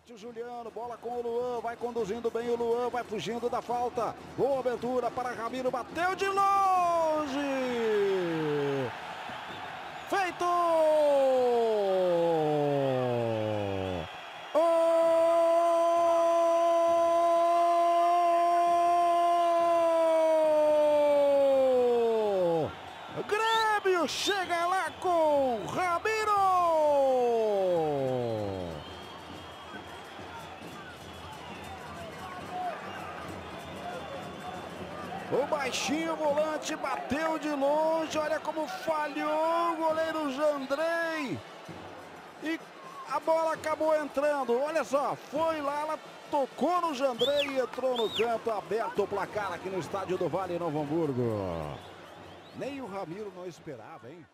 Parte o Juliano, bola com o Luan, vai conduzindo bem o Luan, vai fugindo da falta. Boa abertura para Ramiro, bateu de longe. Feito! O Grêmio chega lá com Ramiro! O baixinho volante bateu de longe, olha como falhou o goleiro Jandrei. E a bola acabou entrando, olha só, foi lá, ela tocou no Jandrei e entrou no canto, aberto o placar aqui no estádio do Vale Novo Hamburgo. Nem o Ramiro não esperava, hein?